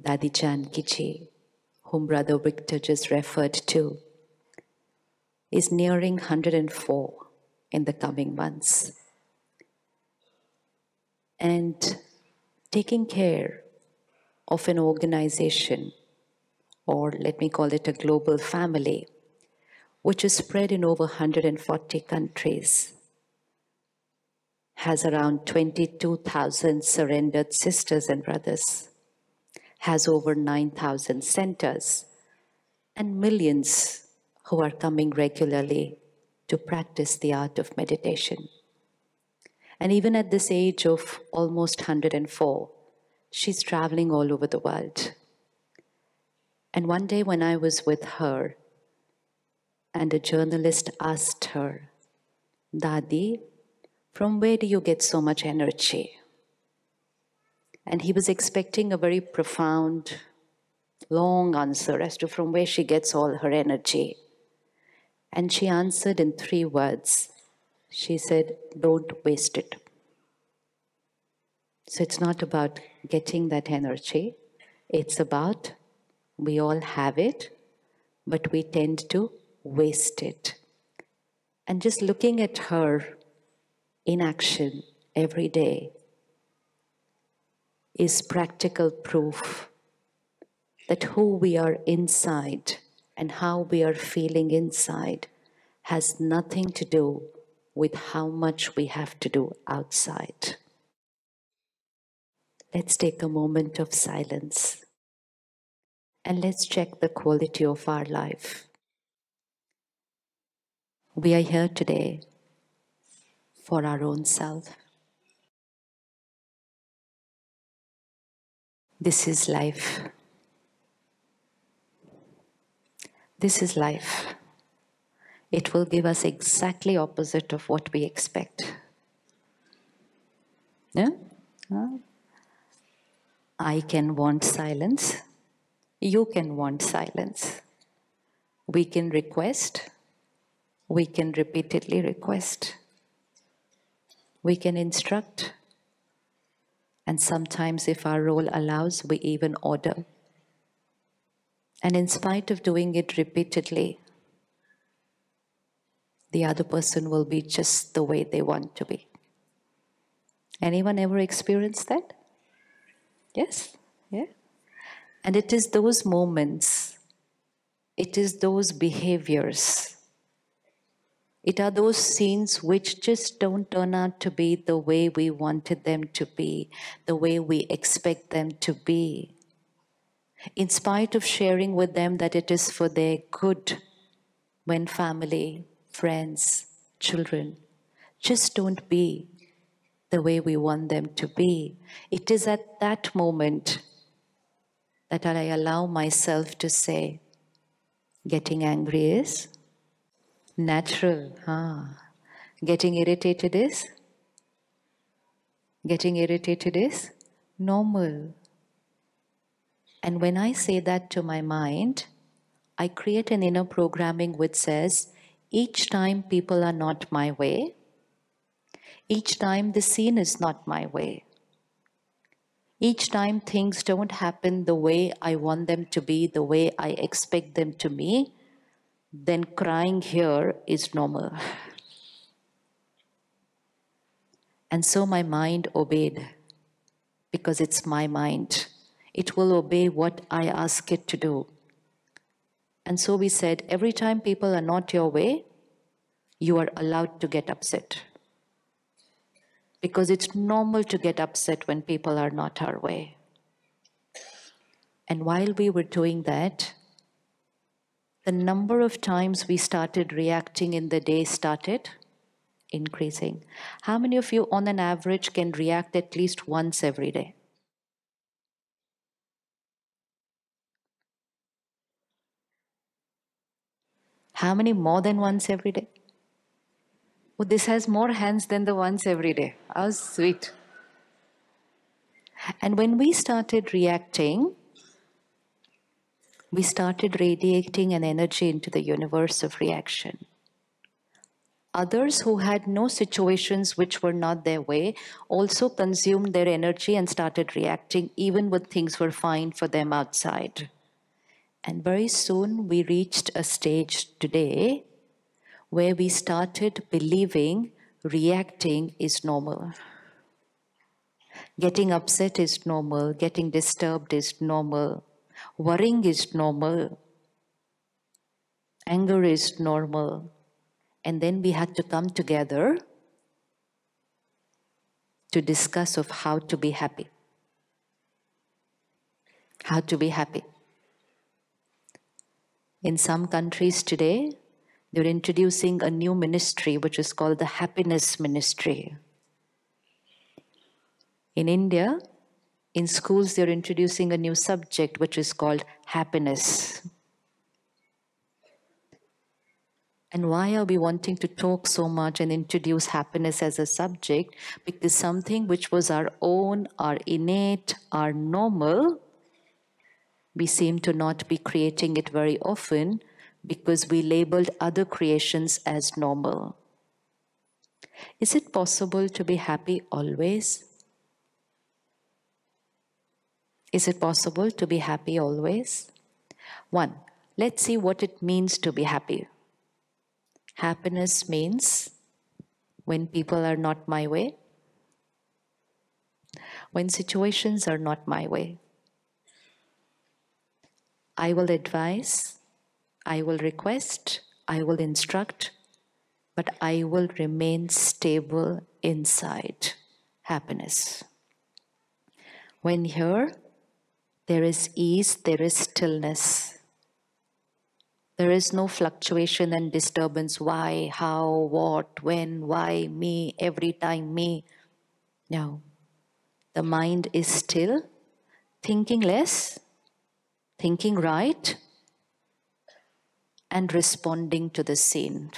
Dadi Janki whom Brother Victor just referred to, is nearing 104 in the coming months. And taking care of an organization, or let me call it a global family, which is spread in over 140 countries, has around 22,000 surrendered sisters and brothers, has over 9,000 centers, and millions who are coming regularly to practice the art of meditation. And even at this age of almost 104, she's traveling all over the world. And one day when I was with her, and a journalist asked her, Dadi, from where do you get so much energy? And he was expecting a very profound, long answer as to from where she gets all her energy. And she answered in three words. She said, Don't waste it. So it's not about getting that energy, it's about we all have it, but we tend to waste it. And just looking at her in action every day is practical proof that who we are inside and how we are feeling inside has nothing to do with how much we have to do outside. Let's take a moment of silence and let's check the quality of our life. We are here today for our own self. This is life. This is life. It will give us exactly opposite of what we expect. Yeah? I can want silence. You can want silence. We can request. We can repeatedly request. We can instruct. And sometimes, if our role allows, we even order. And in spite of doing it repeatedly, the other person will be just the way they want to be. Anyone ever experienced that? Yes? Yeah? And it is those moments, it is those behaviors, it are those scenes which just don't turn out to be the way we wanted them to be, the way we expect them to be in spite of sharing with them that it is for their good when family, friends, children just don't be the way we want them to be. It is at that moment that I allow myself to say, getting angry is natural. Huh? Getting irritated is? Getting irritated is normal. And when I say that to my mind, I create an inner programming which says, each time people are not my way, each time the scene is not my way, each time things don't happen the way I want them to be, the way I expect them to be, then crying here is normal. And so my mind obeyed because it's my mind it will obey what I ask it to do. And so we said, every time people are not your way, you are allowed to get upset. Because it's normal to get upset when people are not our way. And while we were doing that, the number of times we started reacting in the day started increasing. How many of you, on an average, can react at least once every day? How many more than once every day? Oh, this has more hands than the once every day. How sweet. And when we started reacting, we started radiating an energy into the universe of reaction. others who had no situations which were not their way also consumed their energy and started reacting even when things were fine for them outside. And very soon we reached a stage today where we started believing reacting is normal. Getting upset is normal, getting disturbed is normal, worrying is normal, anger is normal. And then we had to come together to discuss of how to be happy. How to be happy. In some countries today, they're introducing a new ministry which is called the Happiness Ministry. In India, in schools, they're introducing a new subject which is called happiness. And why are we wanting to talk so much and introduce happiness as a subject? Because something which was our own, our innate, our normal, we seem to not be creating it very often because we labeled other creations as normal. Is it possible to be happy always? Is it possible to be happy always? One, let's see what it means to be happy. Happiness means when people are not my way, when situations are not my way. I will advise, I will request, I will instruct, but I will remain stable inside happiness. When here, there is ease, there is stillness. There is no fluctuation and disturbance. Why, how, what, when, why, me, every time, me. No. The mind is still, thinking less, thinking right, and responding to the scene.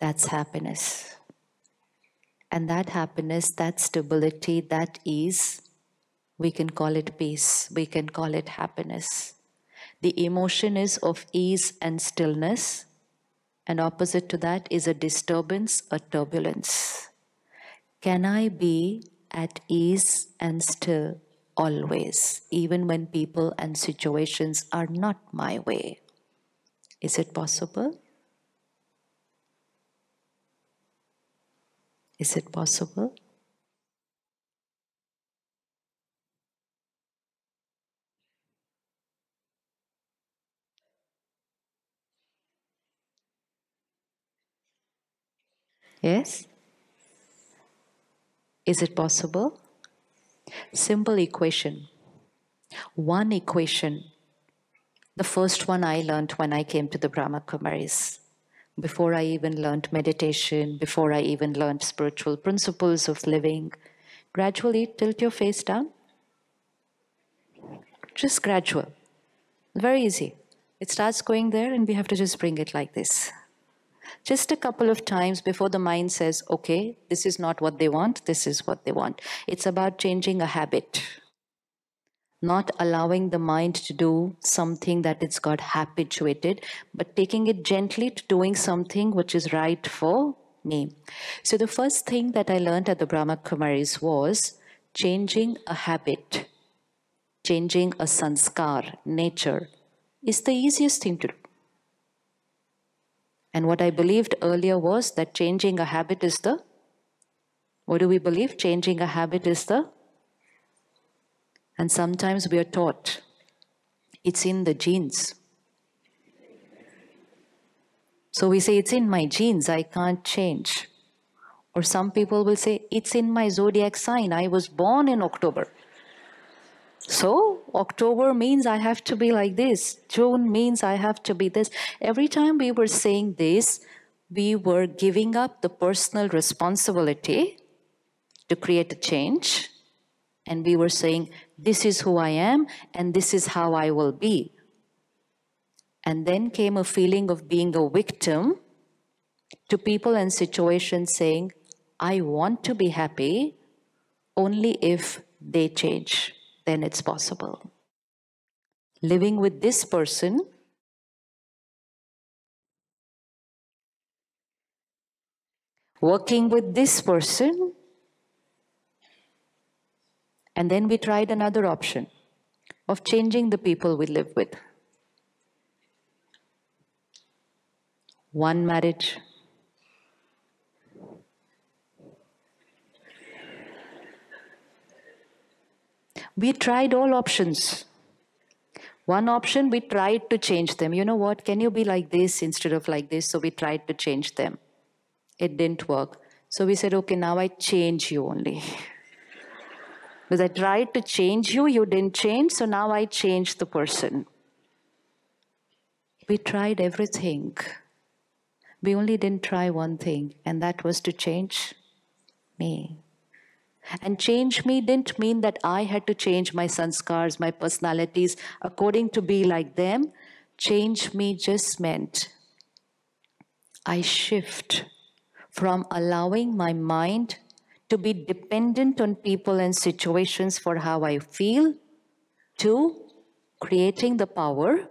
That's happiness. And that happiness, that stability, that ease, we can call it peace, we can call it happiness. The emotion is of ease and stillness, and opposite to that is a disturbance, a turbulence. Can I be at ease and still always, even when people and situations are not my way? Is it possible? Is it possible? Yes? Is it possible? Simple equation. One equation the first one I learned when I came to the Brahma Kumaris. Before I even learned meditation, before I even learned spiritual principles of living, gradually tilt your face down. Just gradual. Very easy. It starts going there, and we have to just bring it like this. Just a couple of times before the mind says, okay, this is not what they want, this is what they want. It's about changing a habit not allowing the mind to do something that it's got habituated, but taking it gently to doing something which is right for me. So the first thing that I learned at the Brahma Kumaris was changing a habit, changing a sanskar, nature, is the easiest thing to do. And what I believed earlier was that changing a habit is the, what do we believe? Changing a habit is the and sometimes we are taught it's in the genes. So we say it's in my genes, I can't change. Or some people will say it's in my zodiac sign, I was born in October. So October means I have to be like this. June means I have to be this. Every time we were saying this, we were giving up the personal responsibility to create a change. And we were saying, this is who I am and this is how I will be. And then came a feeling of being a victim to people and situations saying, I want to be happy only if they change, then it's possible. Living with this person working with this person. And then we tried another option of changing the people we live with. One marriage, we tried all options. One option, we tried to change them. You know what? Can you be like this instead of like this? So we tried to change them. It didn't work. So we said, okay, now I change you only. because I tried to change you, you didn't change, so now I change the person. We tried everything. We only didn't try one thing, and that was to change me. And change me didn't mean that I had to change my sanskars, my personalities, according to be like them. Change me just meant I shift from allowing my mind to be dependent on people and situations for how I feel to creating the power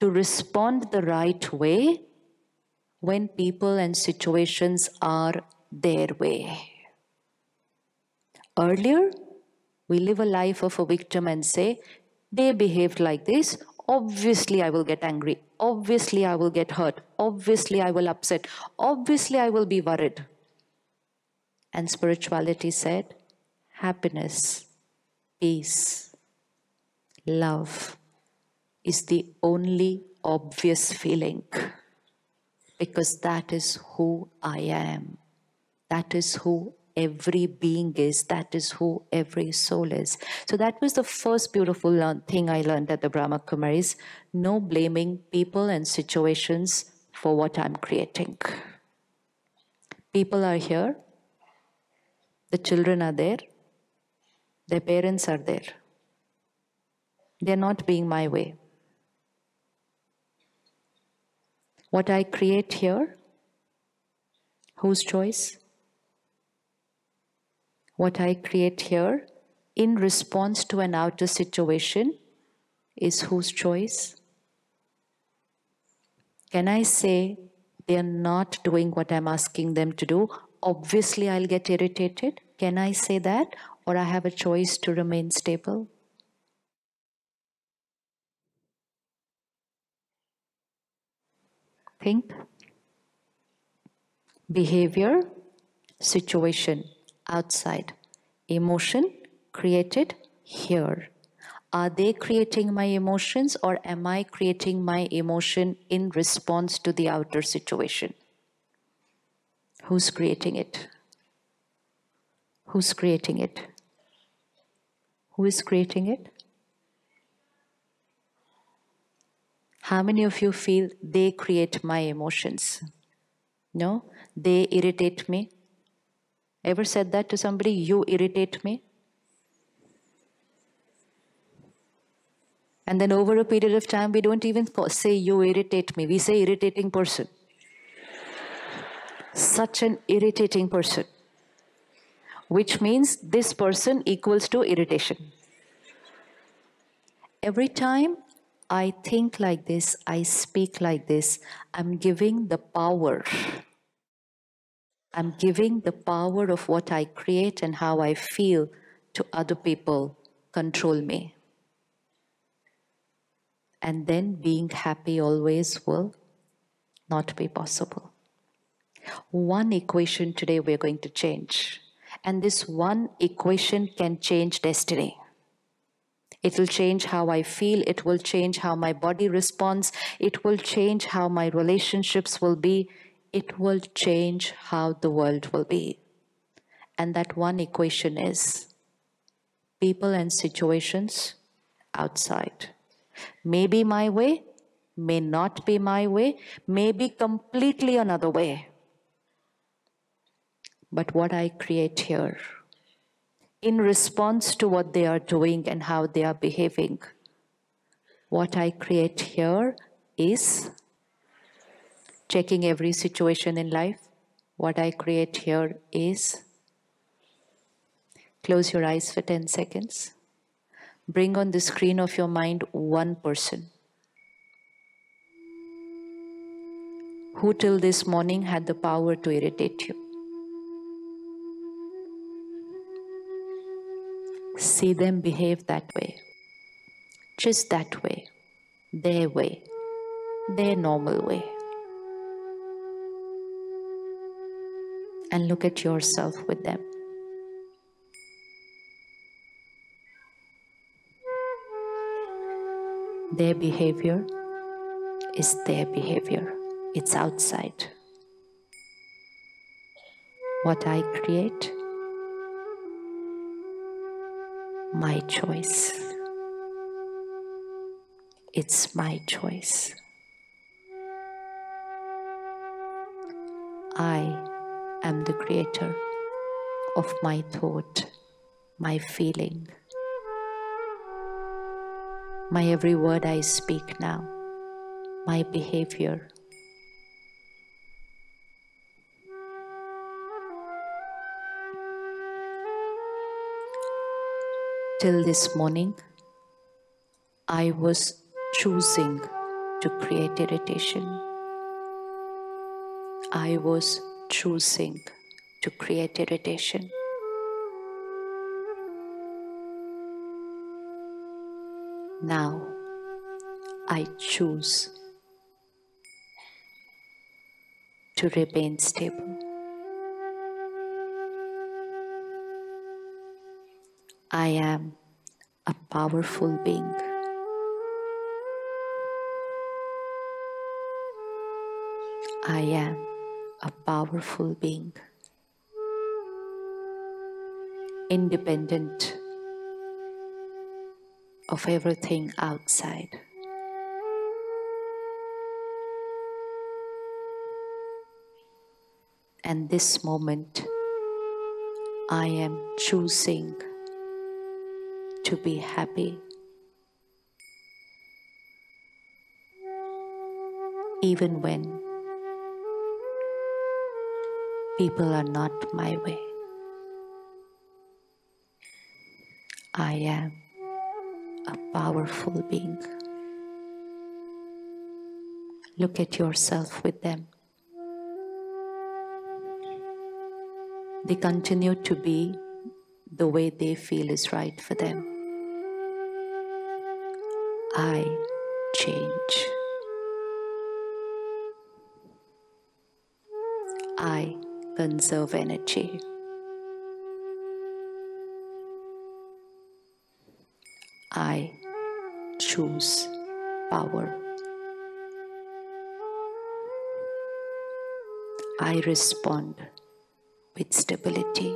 to respond the right way when people and situations are their way. Earlier, we live a life of a victim and say, they behaved like this, obviously I will get angry, obviously I will get hurt, obviously I will upset, obviously I will be worried. And spirituality said, happiness, peace, love is the only obvious feeling because that is who I am. That is who every being is. That is who every soul is. So that was the first beautiful thing I learned at the Brahma Kumaris. No blaming people and situations for what I'm creating. People are here. The children are there. Their parents are there. They're not being my way. What I create here, whose choice? What I create here in response to an outer situation is whose choice? Can I say they are not doing what I'm asking them to do? Obviously, I'll get irritated. Can I say that? Or I have a choice to remain stable? Think. Behavior, situation outside. Emotion created here. Are they creating my emotions or am I creating my emotion in response to the outer situation? Who's creating it? Who's creating it? Who is creating it? How many of you feel they create my emotions? No? They irritate me. Ever said that to somebody? You irritate me? And then over a period of time, we don't even say you irritate me. We say irritating person. Such an irritating person. Which means this person equals to irritation. Every time I think like this, I speak like this, I'm giving the power I'm giving the power of what I create and how I feel to other people control me. And then being happy always will not be possible. One equation today we're going to change. And this one equation can change destiny. It will change how I feel. It will change how my body responds. It will change how my relationships will be it will change how the world will be. And that one equation is people and situations outside. Maybe my way, may not be my way, may be completely another way. But what I create here, in response to what they are doing and how they are behaving, what I create here is checking every situation in life. What I create here is close your eyes for 10 seconds. Bring on the screen of your mind one person Who till this morning had the power to irritate you? See them behave that way, just that way, their way, their normal way. And look at yourself with them. Their behavior is their behavior, it's outside. What I create, my choice. It's my choice. I am the creator of my thought, my feeling, my every word I speak now, my behavior. Till this morning, I was choosing to create irritation. I was choosing to create irritation. Now I choose to remain stable. I am a powerful being. I am a powerful being, independent of everything outside. And this moment, I am choosing to be happy. Even when people are not my way, I am a powerful being. Look at yourself with them. They continue to be the way they feel is right for them. I change. I conserve energy. I choose power. I respond with stability.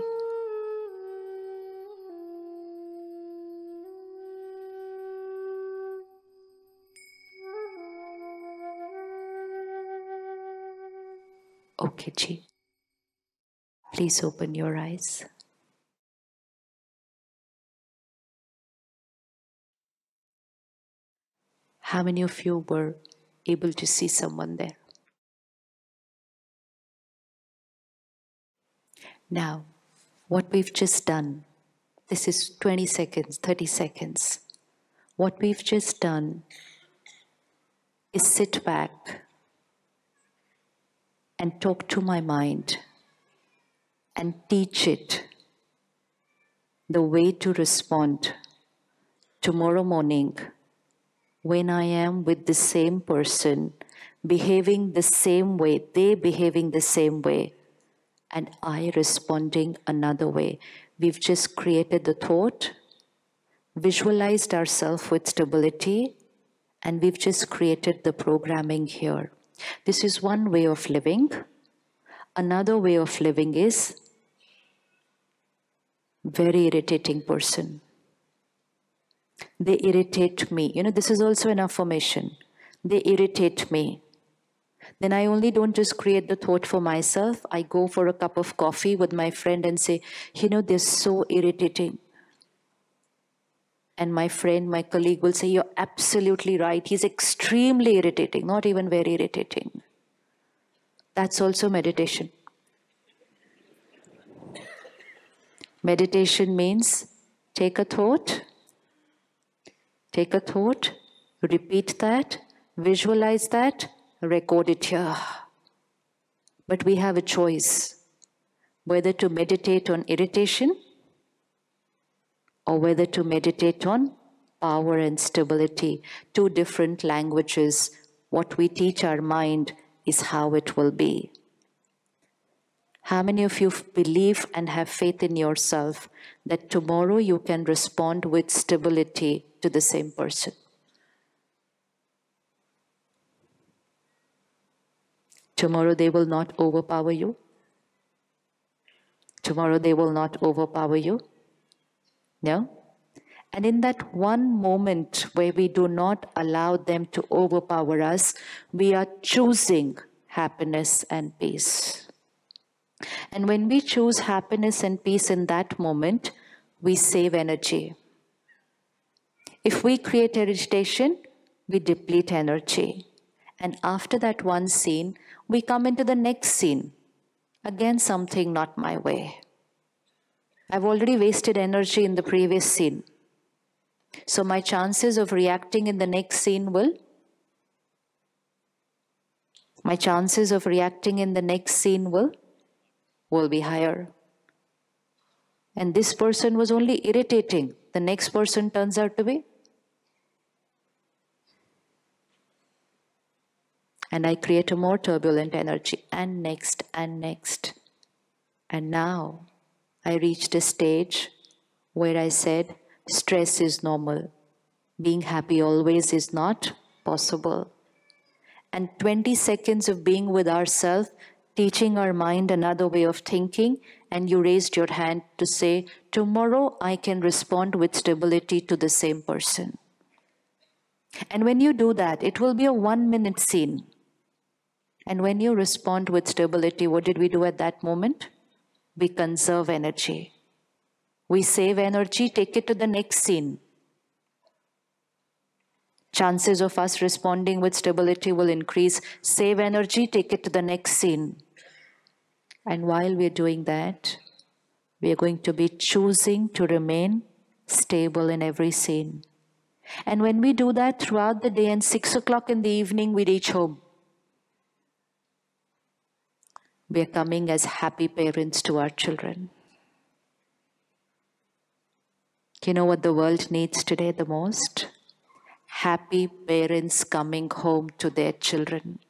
Okay, Ji. Please open your eyes. How many of you were able to see someone there? Now, what we've just done, this is 20 seconds, 30 seconds. What we've just done is sit back and talk to my mind and teach it the way to respond tomorrow morning when I am with the same person, behaving the same way, they behaving the same way, and I responding another way. We've just created the thought, visualized ourselves with stability, and we've just created the programming here. This is one way of living. Another way of living is very irritating person. They irritate me. You know, this is also an affirmation. They irritate me. Then I only don't just create the thought for myself. I go for a cup of coffee with my friend and say, you know, they're so irritating. And my friend, my colleague will say, You're absolutely right. He's extremely irritating, not even very irritating. That's also meditation. Meditation means take a thought, take a thought, repeat that, visualize that, record it here. But we have a choice whether to meditate on irritation or whether to meditate on power and stability. Two different languages. What we teach our mind is how it will be. How many of you believe and have faith in yourself that tomorrow you can respond with stability to the same person? Tomorrow they will not overpower you. Tomorrow they will not overpower you. No? And in that one moment where we do not allow them to overpower us, we are choosing happiness and peace. And when we choose happiness and peace in that moment, we save energy. If we create irritation, we deplete energy. And after that one scene, we come into the next scene. Again, something not my way. I've already wasted energy in the previous scene. So my chances of reacting in the next scene will my chances of reacting in the next scene will will be higher. And this person was only irritating. The next person turns out to be and I create a more turbulent energy, and next, and next. And now I reached a stage where I said, stress is normal. Being happy always is not possible. And 20 seconds of being with ourselves, teaching our mind another way of thinking, and you raised your hand to say, Tomorrow I can respond with stability to the same person. And when you do that, it will be a one minute scene. And when you respond with stability, what did we do at that moment? We conserve energy. We save energy, take it to the next scene. Chances of us responding with stability will increase. Save energy, take it to the next scene. And while we're doing that, we are going to be choosing to remain stable in every scene. And when we do that throughout the day and six o'clock in the evening, we reach home. we are coming as happy parents to our children. You know what the world needs today the most? Happy parents coming home to their children.